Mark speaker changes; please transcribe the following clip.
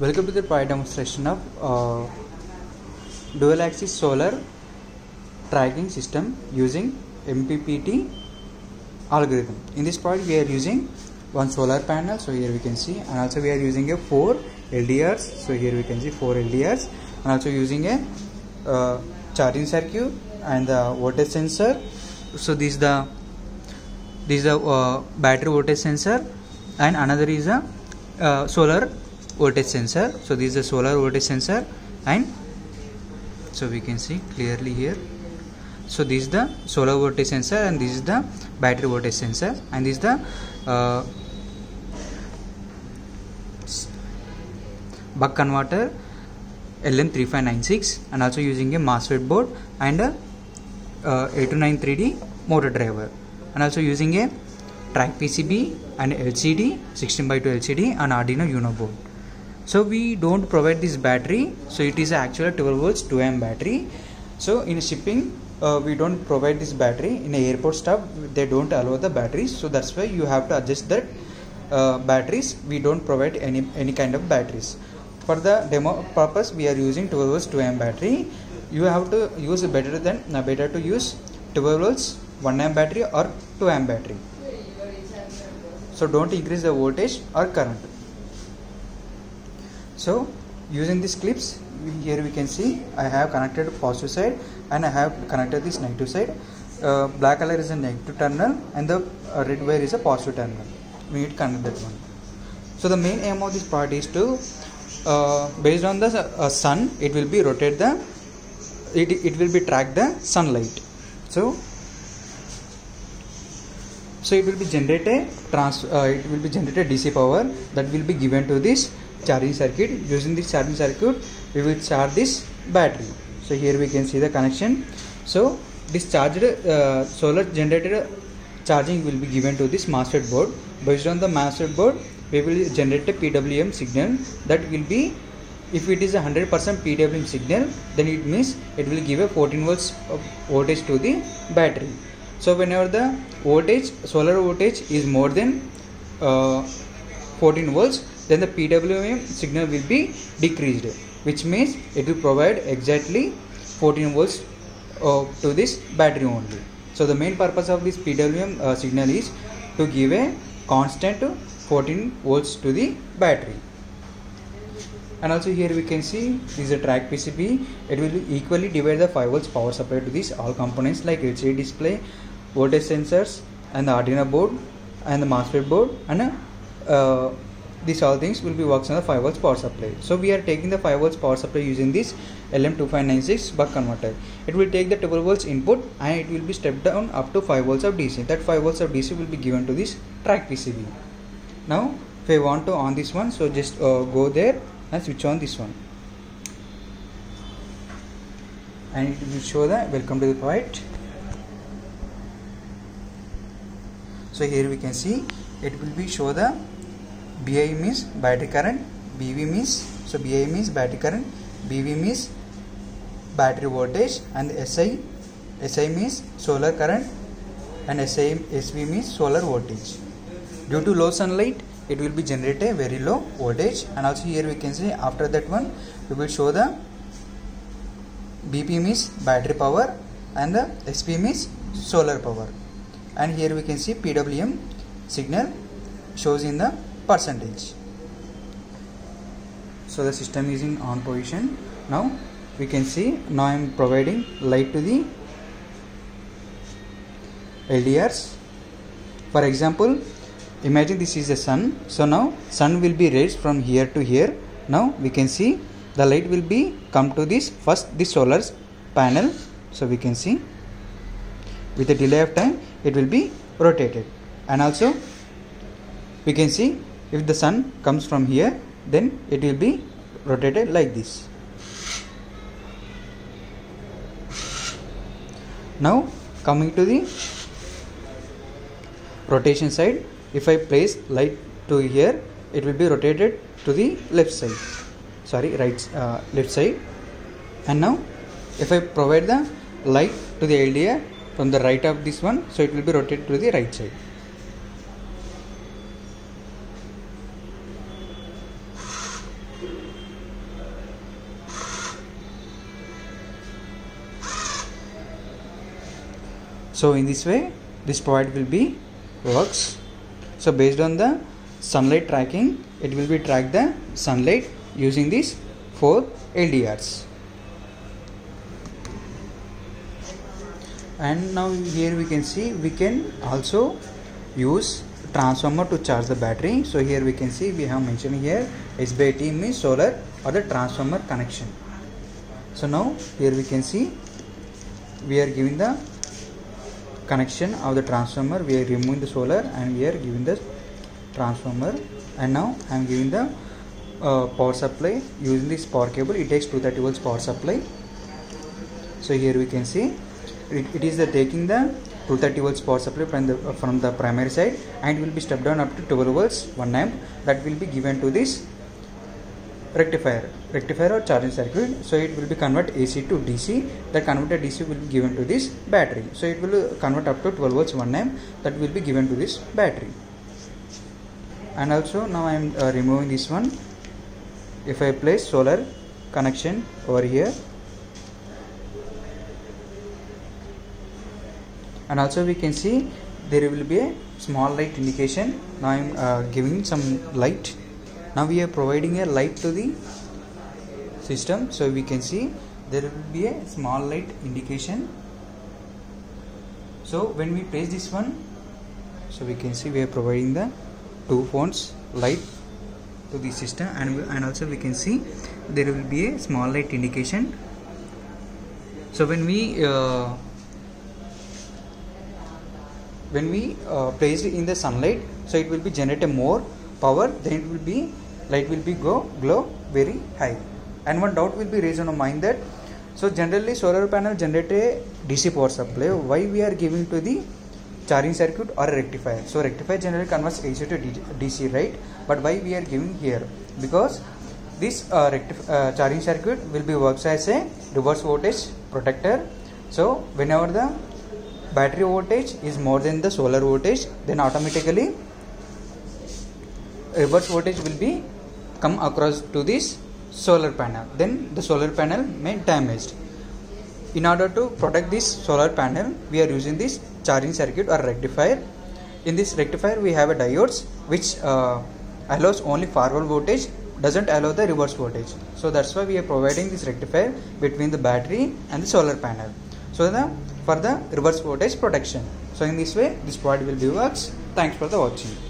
Speaker 1: Welcome to the product demonstration of uh, dual axis solar tracking system using MPPT algorithm. In this part we are using one solar panel so here we can see and also we are using a 4 LDRs so here we can see 4 LDRs and also using a uh, charging circuit and the voltage sensor so this is the this is a uh, battery voltage sensor and another is a uh, solar voltage sensor so this is a solar voltage sensor and so we can see clearly here so this is the solar voltage sensor and this is the battery voltage sensor and this is the uh, buck converter LM3596 and also using a MOSFET board and a uh, L293D motor driver and also using a track PCB and LCD 16 by 2 LCD and Arduino Uno board. So we don't provide this battery. So it is actual 12 volts 2 amp battery. So in shipping uh, we don't provide this battery. In airport stuff they don't allow the batteries. So that's why you have to adjust that uh, batteries. We don't provide any any kind of batteries. For the demo purpose we are using 12 volts 2 amp battery. You have to use better than uh, better to use 12 volts 1 amp battery or 2 amp battery. So don't increase the voltage or current so using these clips here we can see I have connected positive side and I have connected this negative side. Uh, black color is a negative terminal and the uh, red wire is a positive terminal. We need to connect that one. So the main aim of this part is to uh, based on the uh, sun it will be rotate the it, it will be track the sunlight. So so it will be generated trans uh, it will be generated dc power that will be given to this charging circuit. Using this charging circuit we will charge this battery. So here we can see the connection. So this charged uh, solar generated charging will be given to this MOSFET board. Based on the MOSFET board we will generate a PWM signal that will be if it is a 100% PWM signal then it means it will give a 14 volts voltage to the battery. So whenever the voltage solar voltage is more than uh, 14 volts then the PWM signal will be decreased which means it will provide exactly 14 volts uh, to this battery only. So the main purpose of this PWM uh, signal is to give a constant 14 volts to the battery. And also here we can see this is a track PCB it will equally divide the 5 volts power supply to these all components like LCD display voltage sensors and the Arduino board and the MOSFET board and uh, these all things will be works on the 5 volts power supply. So we are taking the 5 volts power supply using this LM2596 buck converter. It will take the 12 volts input and it will be stepped down up to 5 volts of DC that 5 volts of DC will be given to this track PCB now if I want to on this one so just uh, go there and switch on this one. And it will show the welcome to the point so here we can see it will be show the BI means battery current BV means so BI means battery current BV means battery voltage and SI SI means solar current and SI SV means solar voltage. Due to low sunlight it will be generated a very low voltage and also here we can see after that one we will show the BP means battery power and the SP means solar power. And here we can see PWM signal shows in the percentage. So the system is in on position. Now we can see now I am providing light to the LDRs. For example imagine this is the sun. So now sun will be raised from here to here. Now we can see the light will be come to this first this solar panel. So we can see with a delay of time it will be rotated. And also we can see if the sun comes from here then it will be rotated like this. Now coming to the rotation side if I place light to here it will be rotated to the left side. Sorry right uh, left side. And now if I provide the light to the LDR from the right of this one so it will be rotated to the right side so in this way this product will be works. So based on the sunlight tracking it will be track the sunlight using these four LDRs and now here we can see we can also use transformer to charge the battery. So here we can see we have mentioned here SBIT means solar or the transformer connection. So now here we can see we are giving the connection of the transformer. We are removing the solar and we are giving the transformer. And now I am giving the uh, power supply using this power cable. It takes 230 volts power supply. So here we can see it, it is the taking the 230 volts power supply from the from the primary side and will be stepped down up to 12 volts 1 amp that will be given to this rectifier. Rectifier or charging circuit. So it will be convert AC to DC that converted DC will be given to this battery. So it will convert up to 12 volts 1 amp that will be given to this battery. And also now I am uh, removing this one. If I place solar connection over here and also we can see there will be a small light indication. Now I am uh, giving some light. Now we are providing a light to the system. So we can see there will be a small light indication. So when we place this one so we can see we are providing the two phones light to the system. And, and also we can see there will be a small light indication. So when we uh, when we uh, place it in the sunlight so it will be generate more power then it will be light will be go glow very high. And one doubt will be raised on mind that so generally solar panel generate a dc power supply. Why we are giving to the charging circuit or rectifier? So rectifier generally converts ac to dc right? But why we are giving here? Because this uh, uh, charging circuit will be works as a reverse voltage protector. So whenever the battery voltage is more than the solar voltage then automatically reverse voltage will be come across to this solar panel. Then the solar panel may damaged. In order to protect this solar panel we are using this charging circuit or rectifier. In this rectifier we have a diodes which uh, allows only forward voltage doesn't allow the reverse voltage. So that's why we are providing this rectifier between the battery and the solar panel. So the for the reverse voltage protection. So in this way this product will be works. Thanks for the watching